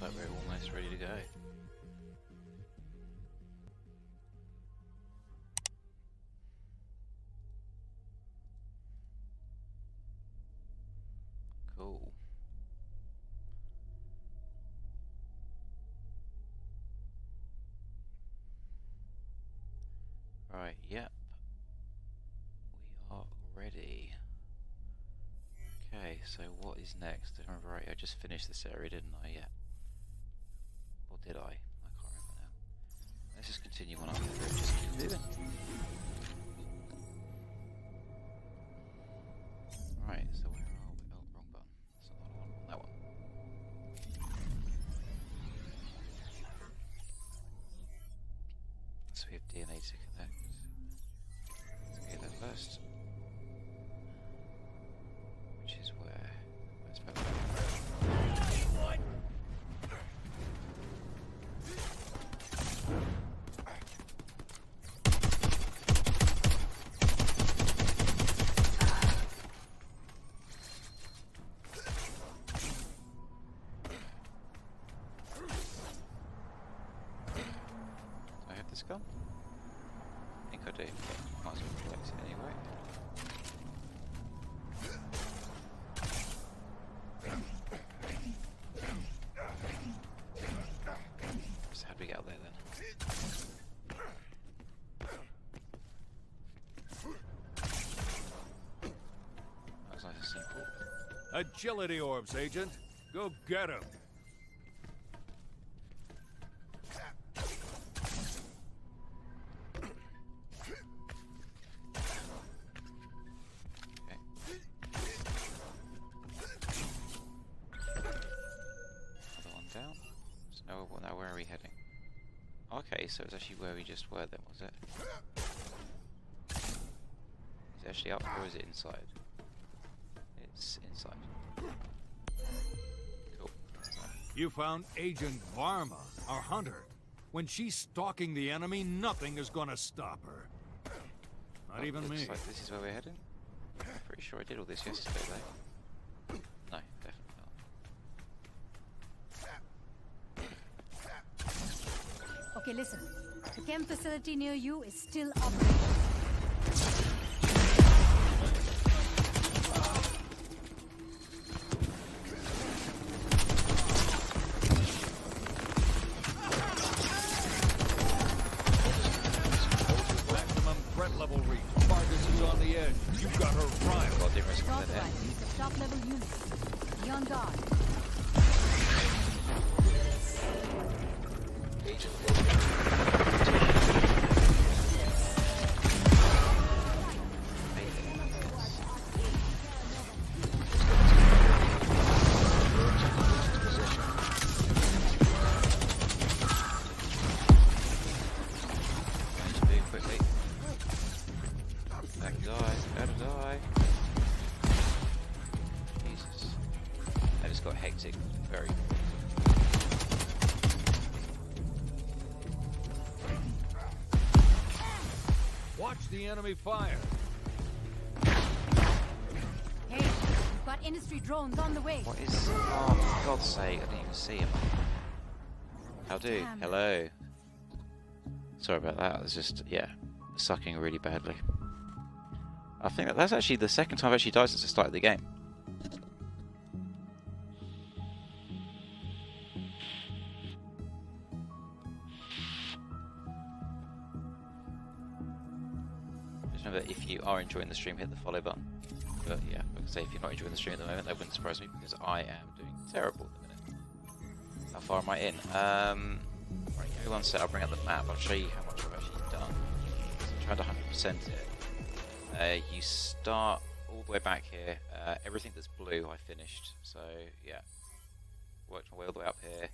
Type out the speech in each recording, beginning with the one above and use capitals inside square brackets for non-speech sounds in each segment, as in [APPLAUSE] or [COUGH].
looks like we're almost ready to go. Cool. Right, yep. We are ready. Okay, so what is next? Right, I just finished this area, didn't I? Yeah. Or did I? I can't remember now. Let's just continue on. Just keep moving. I think I do. but Might as well collect it anyway. So how'd we get out there then? That was nice and simple. Agility orbs, Agent. Go get 'em. Okay, so it's actually where we just were then, was it? Is it actually up or is it inside? It's inside. Cool. You found Agent Varma, our hunter. When she's stalking the enemy, nothing is gonna stop her. Not Oh, even me. like this is where we're heading. Pretty sure I did all this yesterday though. No, definitely not. Okay, listen. The camp facility near you is still operating. Maximum threat level reach. Vargas is on the edge. You got her riled. God, didn't risk It's my head there. authorized. Use the top level units. Be on guard. Managed enemy fire. Hey, we've got industry drones on the way. What is oh for God's sake, I didn't even see him. How do? Damn. Hello. Sorry about that, it's just yeah, sucking really badly. I think that that's actually the second time I've actually died since I started the game. Enjoying the stream, hit the follow button. But yeah, I would say if you're not enjoying the stream at the moment, that wouldn't surprise me because I am doing terrible at the minute. How far am I in? Um, right, give me one I'll bring up the map. I'll show you how much I've actually done. So I'm trying to 100% it. Uh, you start all the way back here. Uh, everything that's blue, I finished. So yeah, worked my way all the way up here,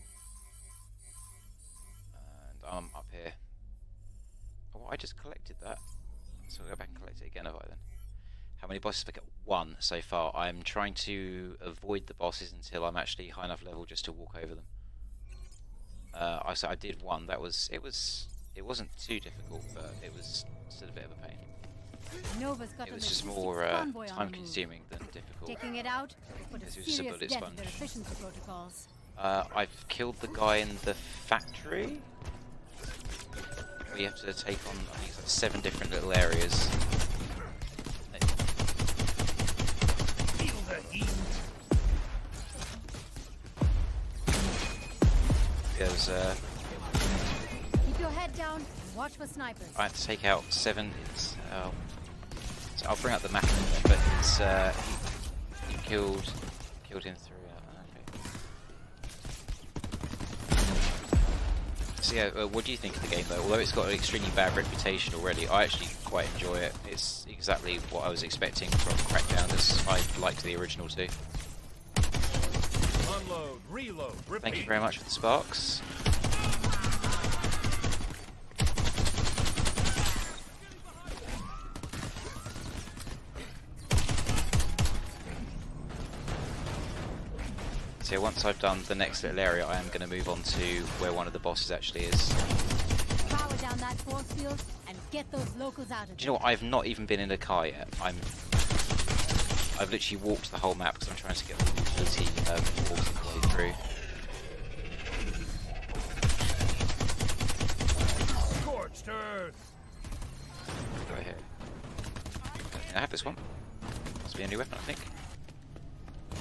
and I'm up here. Oh, I just collected that. So I'll go back and collect it again, have I then? How many bosses have I got? One so far. I'm trying to avoid the bosses until I'm actually high enough level just to walk over them. Uh, I so I did one. That was it was it wasn't too difficult, but it was still a bit of a pain. Nova's got It a was just more uh, convoy on the time-consuming than difficult. Taking it out put a As it was a serious dent to their efficiency protocols. Uh, I've killed the guy in the factory. We have to take on, I think it's like seven different little areas. Feel the heat. There's, uh, Keep your head down and watch for snipers. I have to take out seven. It's, uh, so I'll bring up the map, in a minute, but it's uh, he, he killed killed him through. Uh, okay. Yeah, uh, what do you think of the game though? Although it's got an extremely bad reputation already, I actually quite enjoy it. It's exactly what I was expecting from Crackdown, as I liked the original too. Unload, reload. Thank you very much for the sparks. So once I've done the next little area, I am going to move on to where one of the bosses actually is. Power down that force field and get those locals out of Do you know what? I've not even been in a car yet. I'm. I've literally walked the whole map because I'm trying to get all the utility um, walls the way through. Scorched earth. Right here. I have this one? Must be a new weapon, I think.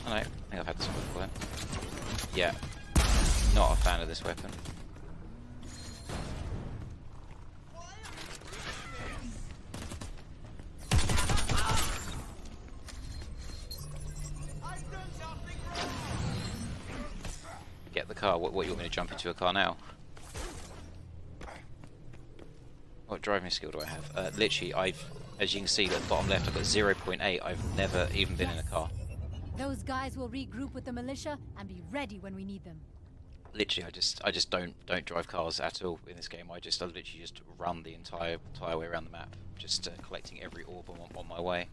Oh no, I think I've had this one before. Yeah. Not a fan of this weapon. Get the car. What, what, you want me to jump into a car now? What driving skill do I have? Uh, literally, I've, as you can see, at the bottom left, I've got 0.8. I've never even been in a car. Those guys will regroup with the militia and be ready when we need them. Literally, I just, I just don't, don't drive cars at all in this game. I just, I literally just run the entire, entire way around the map, just uh, collecting every orb on, on my way.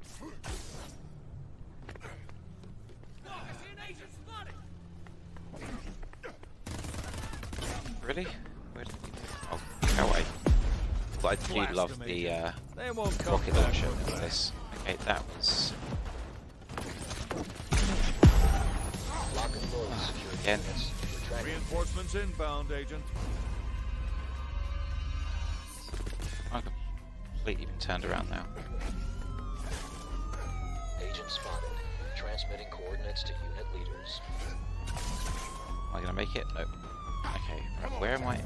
Really? Where did he Oh, go away. But I do Blast love the uh, They won't come rocket back launcher from this. Okay, that was Lock and load security Again. units. Reinforcements inbound, Agent. I'm completely been turned around now. Agent spotted. Transmitting coordinates to unit leaders. Am I gonna make it? Nope. Okay, right, where am I?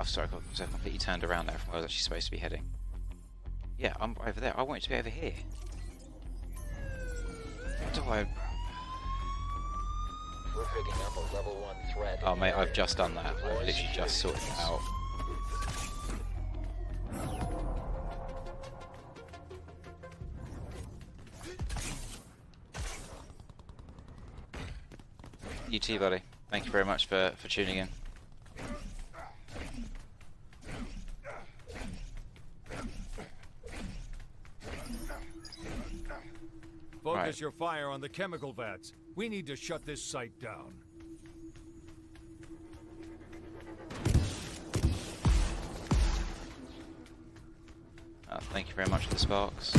Oh, sorry, I got myself completely turned around there from where I was actually supposed to be heading. Yeah, I'm over there. I want it to be over here. What do I... We're picking up a level one threat. Oh mate, I've just done that. I've literally just sorted it out. You too, buddy. Thank you very much for, for tuning in. Focus Right. your fire on the chemical vats. We need to shut this site down. Uh, thank you very much for the sparks.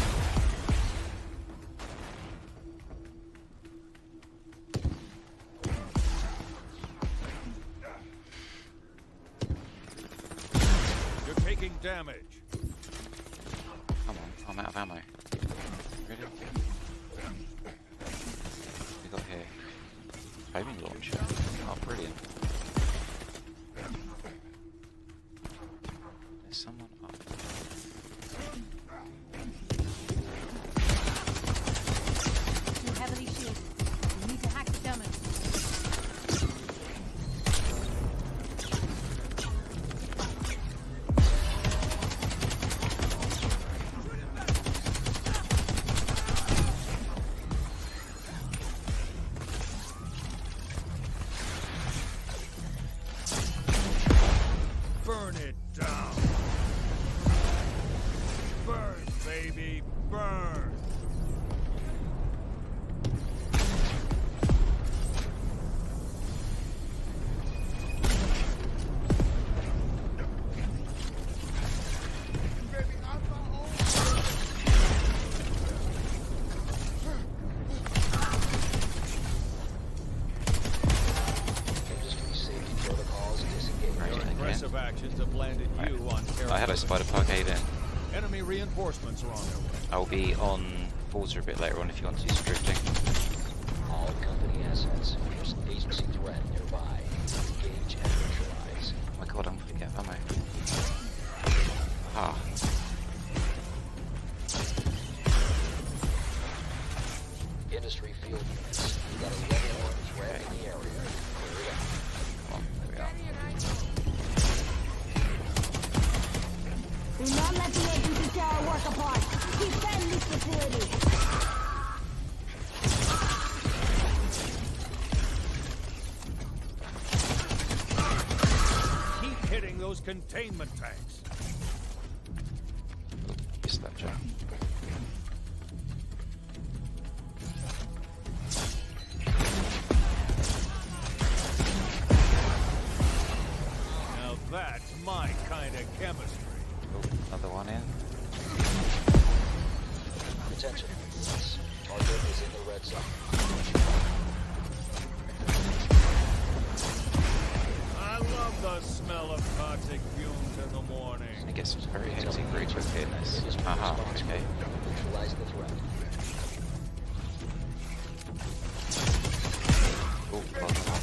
Reinforcements are on their way. I'll be on Forza a bit later on if you want to do some drifting. Keep hitting those containment tanks.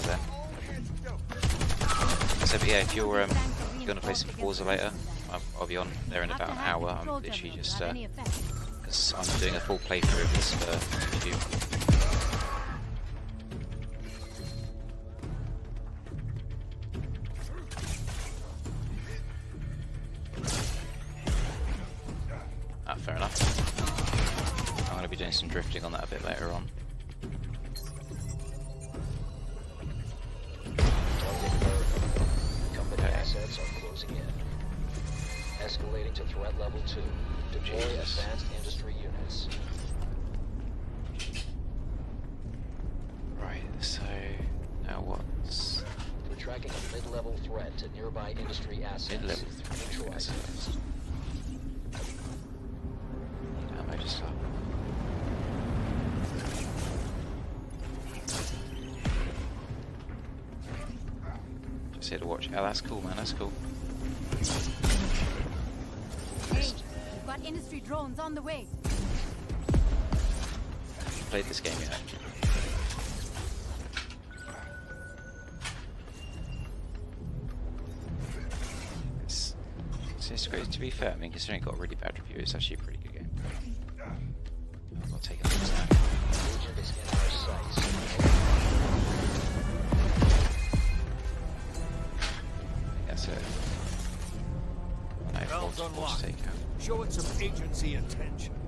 There. So, but yeah, if you're um, if you're gonna play some Forza later, I'll, I'll be on there in about an hour. I'm literally just uh, because I'm doing a full playthrough of this for YouTube. Here to watch. Oh, that's cool, man. That's cool. Hey, we've got industry drones on the way. Played this game yet? It's, it's, great. To be fair, I mean, considering it got a really bad review, it's actually pretty some agency attention.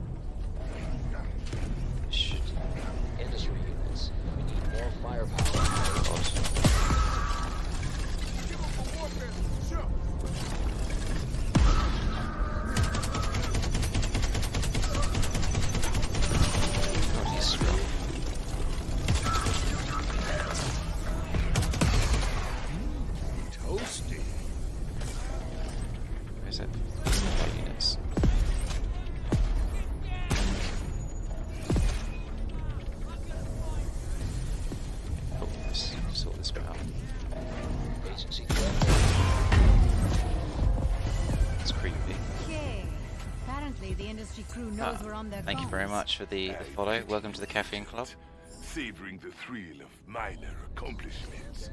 Very much for the, the follow. Welcome to the Caffeine Club. Savoring the thrill of minor accomplishments.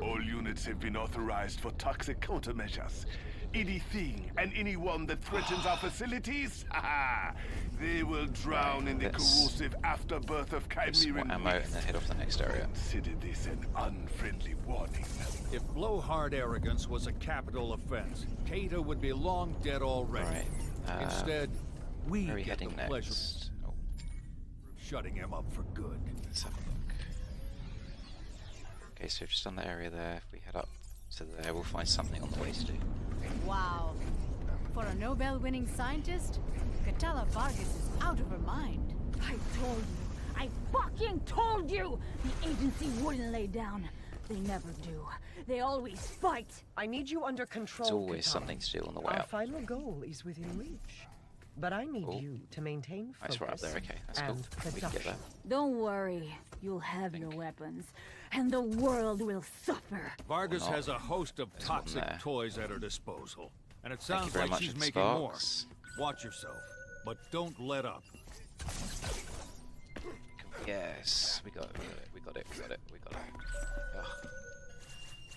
All units have been authorized for toxic countermeasures. Anything and anyone that threatens our [SIGHS] facilities, [LAUGHS] haha, they will drown in the let's- corrosive afterbirth of Get some more Chimeran ammo and then head off the next area. Consider this an unfriendly warning. If blowhard arrogance was a capital offense, Kata would be long dead already. Right. Uh, Instead, we Where are we get the heading pleasure next? Oh, shutting him up for good. let's have a look. Okay, so just on the area there, if we head up to there, we'll find something on the way to do. Wow. For a Nobel-winning scientist, Katala Vargas is out of her mind. I told you. I fucking told you! The agency wouldn't lay down. They never do. They always fight. I need you under control. There's always Katana. something to do on the way Our up. final goal is within reach. But I need Oh. you to maintain focus That's right up there. Okay, that's cool. and We can get production. that. Don't worry. You'll have your weapons, and the world will suffer. Vargas has a host of There's toxic toys at her disposal. And it sounds like much, she's It making more. Watch yourself, but don't let up. Yes, we got it, we got it, we got it, we got it, we got it. Ugh.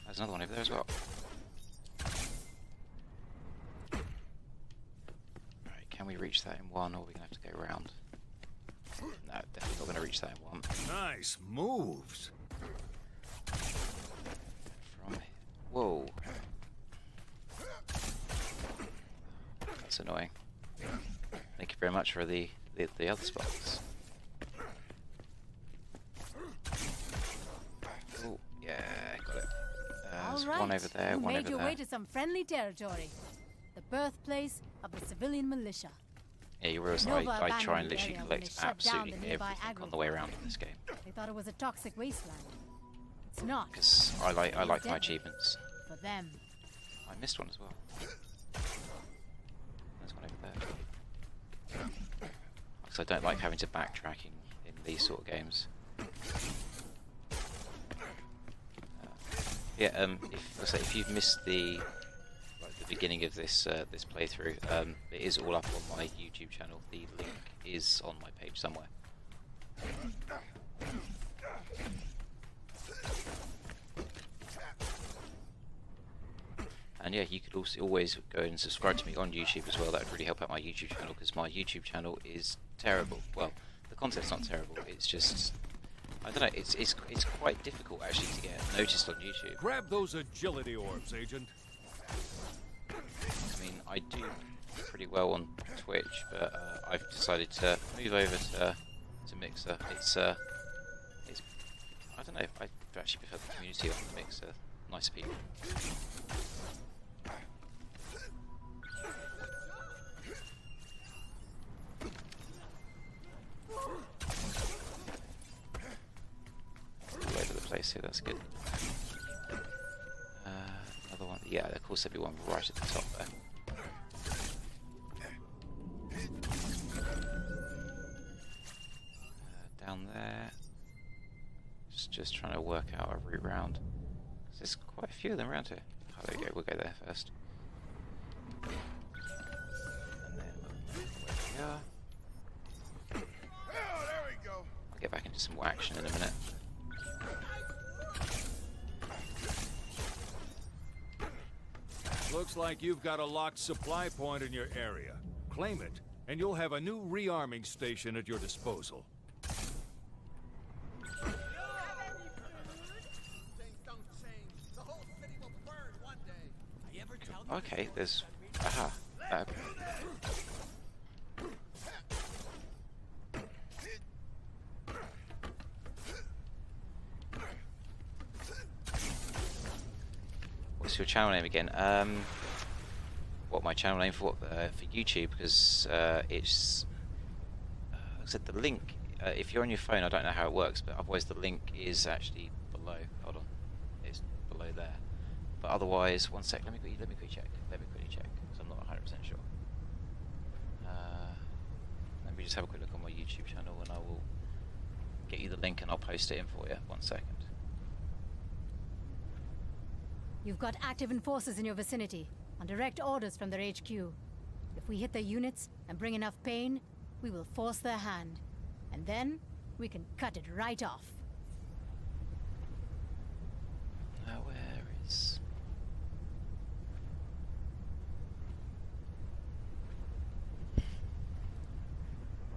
There's another one over there as well. Right, can we reach that in one, or we're gonna have to go around? No, definitely not gonna reach that in one. Nice moves. From whoa, that's annoying. Thank you very much for the the, the other spots. Oh yeah, got it. Uh, All there's right, one over there, you one made over your there. way to some friendly territory. The birthplace of the civilian militia. Yeah, you realise I, I try and literally collect they shut down absolutely everything on the way around in this game They thought it was a toxic wasteland. It's not. because I like I like my achievements. For them. I missed one as well. There's one over there. Because I don't like having to backtrack in, these sort of games. Uh, yeah, um, if, say if you've missed the the beginning of this uh, this playthrough, um, it is all up on my YouTube channel. The link is on my page somewhere. And yeah, you could also always go and subscribe to me on YouTube as well. That would really help out my YouTube channel because my YouTube channel is terrible. Well, the content's not terrible. It's just I don't know. It's it's it's quite difficult actually to get noticed on YouTube. Grab those agility orbs, Agent. I do pretty well on Twitch, but uh, I've decided to move over to to Mixer. It's uh, it's I don't know. If I actually prefer the community on Mixer. Nicer people. All over the place here. That's good. Uh, another one. Yeah, of course there'll be one right at the top there. Just, trying to work out a route round. There's quite a few of them around here. Oh, there we go. We'll go there first. And then where we are. I'll get back into some more action in a minute. Looks like you've got a locked supply point in your area. Claim it, and you'll have a new rearming station at your disposal. Okay, there's. Aha. Uh, what's your channel name again? Um, what my channel name for what? Uh, for YouTube because uh, it's. Uh, I said the link. Uh, if you're on your phone, I don't know how it works, but otherwise the link is actually below. Hold on, it's below there. But otherwise, one sec. Let me let me quickly check. Let me quickly check because I'm not 100 percent sure. Uh, let me just have a quick look on my YouTube channel, and I will get you the link, and I'll post it in for you. One second. You've got active enforcers in your vicinity, on direct orders from their HQ. If we hit their units and bring enough pain, we will force their hand. And then, we can cut it right off. Now where is?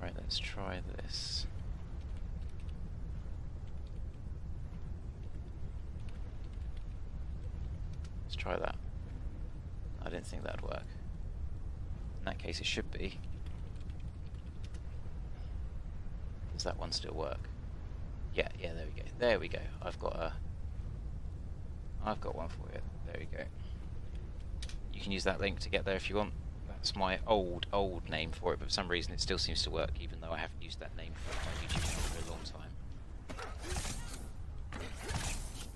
Right, let's try this. Let's try that. I didn't think that'd work. In that case, it should be. Does that one still work? Yeah, yeah, there we go. There we go. I've got a. I've got one for you. There we go. You can use that link to get there if you want. That's my old, old name for it, but for some reason it still seems to work, even though I haven't used that name for my YouTube channel for a long time.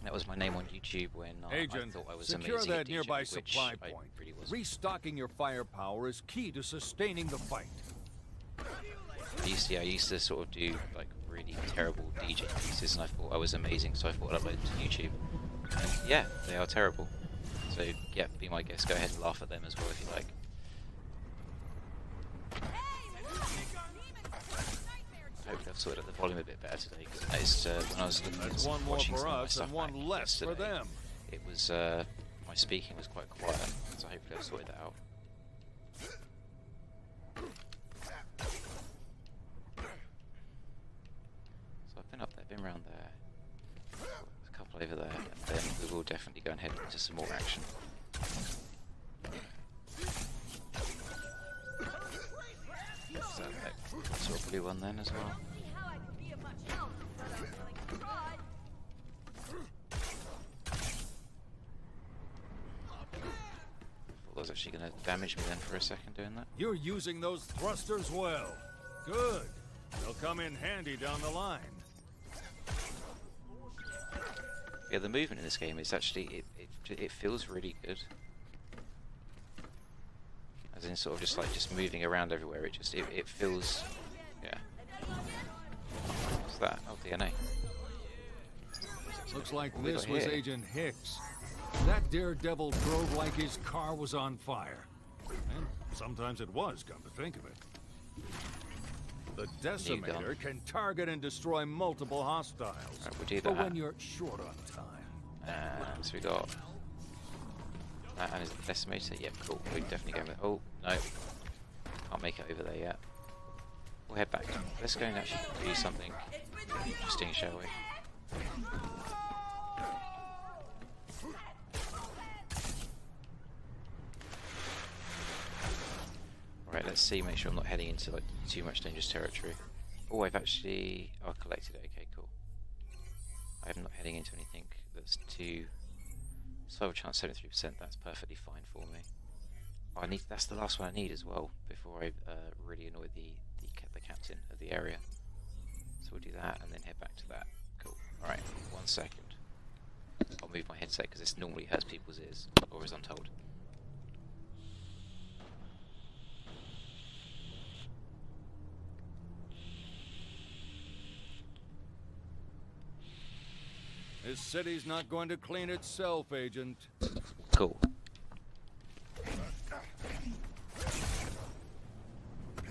That was my name on YouTube when uh, I, I thought I was secure amazing at that nearby supply point. really. Restocking your firepower is key to sustaining the fight. I used to, yeah, I used to sort of do like really terrible DJ pieces, and I thought I was amazing, so I thought I'd upload them to YouTube. And yeah, they are terrible. So yeah, be my guest. Go ahead and laugh at them as well if you like. I've sorted the volume a bit better today because I noticed uh, when I was looking some- one more watching for some of my us stuff and one less for them. It was uh, my speaking was quite quiet, so hopefully I've sorted that out. So I've been up there, been around there, a couple over there, and then we will definitely go and head into some more action. So that sort of blue one then as well. Thought that was actually going to damage me then for a second doing that. You're using those thrusters well. Good. They'll come in handy down the line. Yeah, the movement in this game is actually it it, it feels really good. As in, sort of just like just moving around everywhere. It just it, it feels yeah. What's that? Oh, DNA. Looks like this was? Agent Hicks. That daredevil drove like his car was on fire. And sometimes it was, come to think of it. The Decimator can target and destroy multiple hostiles. Right, we'll do For that. when you're short on time. And so we got that and is it decimator? Yep, cool. We're definitely going with. Oh no, can't make it over there yet. We'll head back. Let's go and actually do something interesting, shall we? Let's see. Make sure I'm not heading into like too much dangerous territory. Oh, I've actually. Oh, I collected it. Okay, cool. I'm not heading into anything that's too. Survival chance 73%. That's perfectly fine for me. Oh, I need. That's the last one I need as well before I uh, really annoy the the, the captain of the area. So we'll do that and then head back to that. Cool. All right. One second. I'll move my headset because this normally hurts people's ears, or as I'm This city's not going to clean itself, Agent. Cool.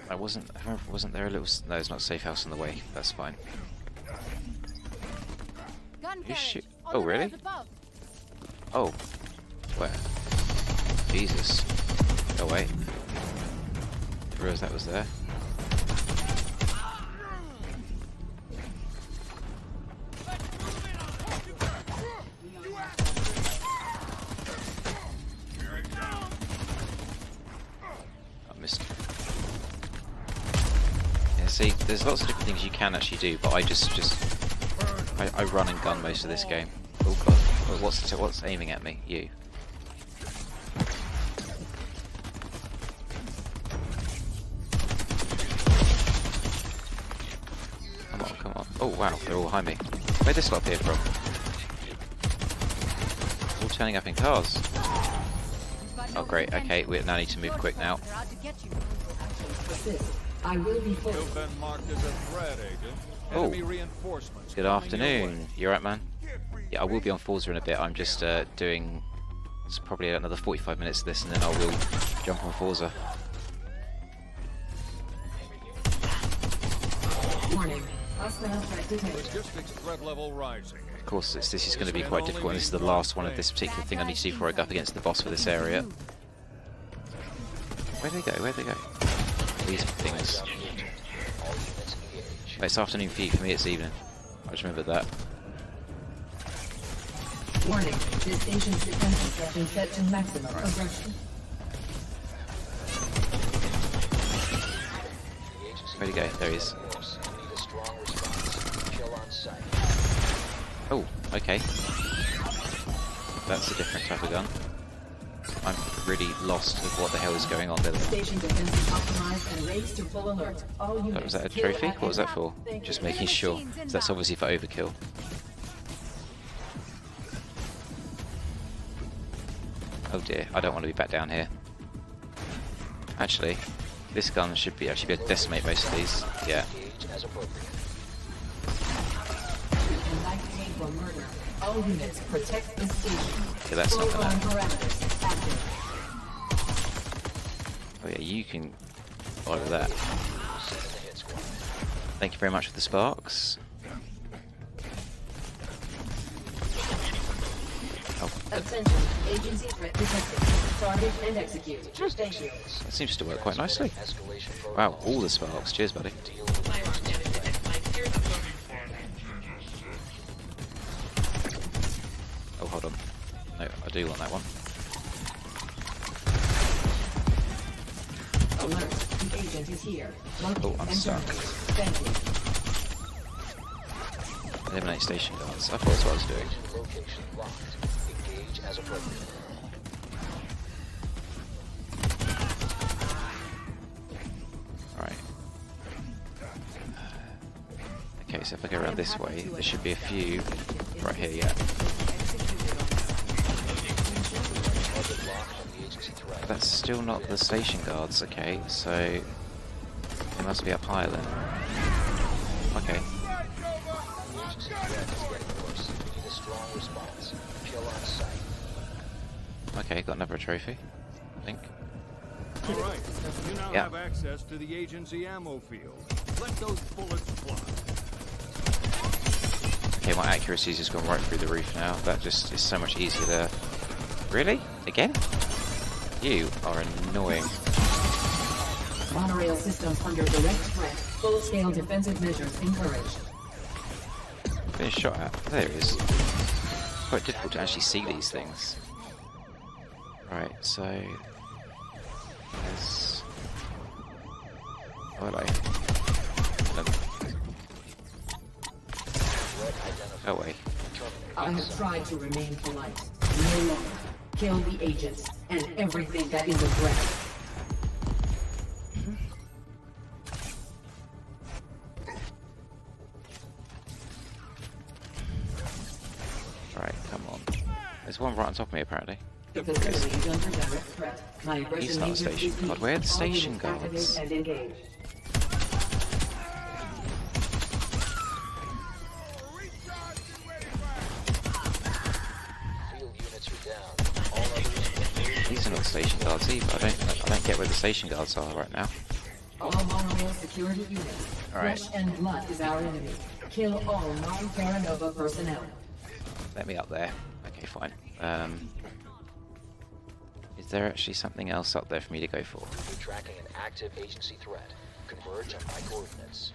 I wasn't. I wasn't there a little? No, it's not a safe house in the way. That's fine. Gun carriage. oh, really? Oh. Where? Jesus. Oh wait. Didn't realize that was there. See, there's lots of different things you can actually do, but I just just I, I run and gun most of this game. Oh god, what's what's aiming at me? You. Come on, come on. Oh wow, they're all behind me. Where'd this lot appear from? All turning up in cars. Oh, great. Okay, we now need to move quick now. Forces are out to get you. Assist. I will be full. You've been marked as a threat, Agent. Oh. Enemy reinforcements. Good coming your afternoon. way. You right, man? Yeah, I will be on Forza in a bit. I'm just uh, doing. It's probably another 45 minutes of this, and then I will jump on Forza. Warning. Hostile threat detected. Logistics threat level rising. Of course, it's, this is going to be quite difficult, and this is the last one of this particular thing I need to do before I go up against the boss for this area. Where'd they go? Where'd they go? These things. Engage. It's afternoon for you, for me it's evening. I just remembered that. Warning. This agent's defenses have been set to maximum aggression. Where'd he go? There he is. force. You need a strong response. Kill on sight. Oh, okay. That's a different type of gun. I'm really lost of what the hell is going on there. That, was that a trophy? What was that for? Just making sure. So that's obviously for overkill. Oh dear, I don't want to be back down here. Actually, this gun should be, actually be able to decimate most of these. Yeah for murder. All units protect the station. Okay, that's not gonna. Oh yeah, you can order that. Send in the hit squad. Thank you very much for the sparks. Oh, that, Attention. Agency threat detected. Target and execute. Thank you. that seems to work quite nicely. Wow, all the sparks. Cheers, buddy. No, I do want that one. Alert. The agent is here. Locate Oh, I'm stuck. Thank you. Eliminate station guards. I thought that's what I was doing. location locked. Engage as appropriate. Alright. Okay, so if I go around this way, there should be a few right here, yeah. That's still not the station guards, okay, so it must be up higher then. Okay, The agency threat is getting worse. Need a strong response. Kill on sight. okay, got another trophy, I think. All right. You now Yeah. have access to the agency ammo field. Let those bullets fly. Okay, my accuracy's just gone right through the roof now. That just is so much easier there. Really? Again? You are annoying. Monorail systems under direct threat. Full-scale defensive measures encouraged. Been shot at. There it is. Quite difficult to actually see these things. Right, so there's oh hello. Um. Away. I have tried to remain polite. No longer. Kill the agents and everything that is a threat. Right, come on. There's one right on top of me apparently. The facility is under direct threat. My aggression He's not a station guard. Where are the station guards? The station guards are right now. All monorail security units. Alright. Flesh and blood is our enemy. Kill all non-Terra Nova personnel. Let me up there. Okay, fine. Um Is there actually something else up there for me to go for? You're tracking an active agency threat. Converge on my coordinates.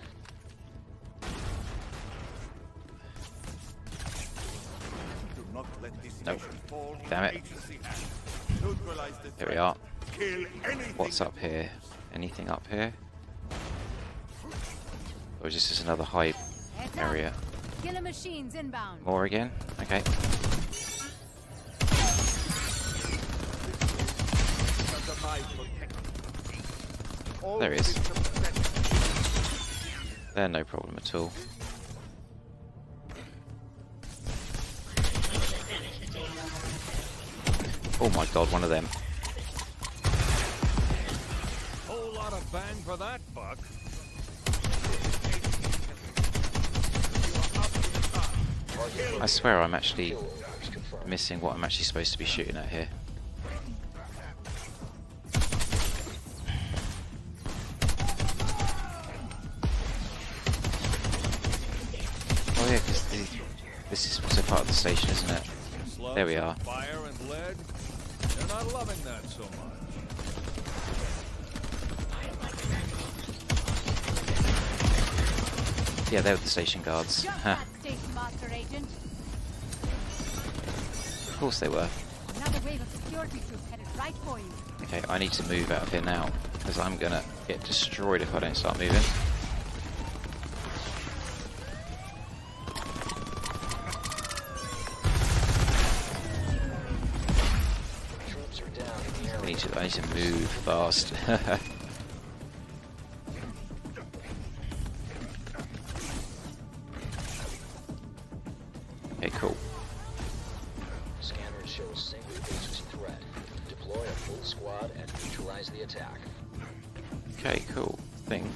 Do not let this Nope. mission fall Damn it. agency hands. Neutralize the There we are. Kill anything. What's up here? Anything up here? Or is this just another high Heads up. area? Killer machines inbound. More again? Okay. Under my protection. All There he is. They're no problem at all. Oh my god, one of them. Bang for that buck. I swear I'm actually Kill orders confirmed. missing what I'm actually supposed to be shooting at here. Oh yeah, because this is also part of the station, isn't it? There we are. Fire and lead. They're not loving that so much. Yeah, they were the station guards. Huh. Station Master Of course they were. Another wave of security troops headed right. Okay, I need to move out of here now, because I'm gonna get destroyed if I don't start moving. Troops are down in the I need to, I need to move fast. [LAUGHS] okay, cool. Scanners show a single agency threat. Deploy a full squad and neutralize the attack. Okay, cool. I think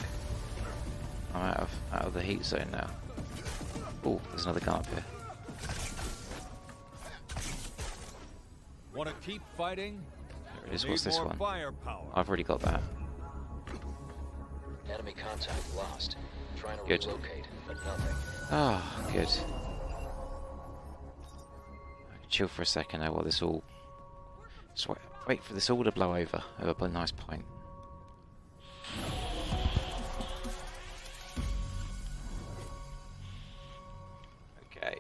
I'm out of out of the heat zone now. Oh, there's another gun up here. Want to keep fighting? There it is. What's this one? firepower. I've already got that. Enemy contact lost. Trying to Good. relocate, but nothing. Ah, good. Chill for a second while this all. Wait, wait for this all to blow over. Have a nice pint. Okay.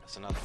That's another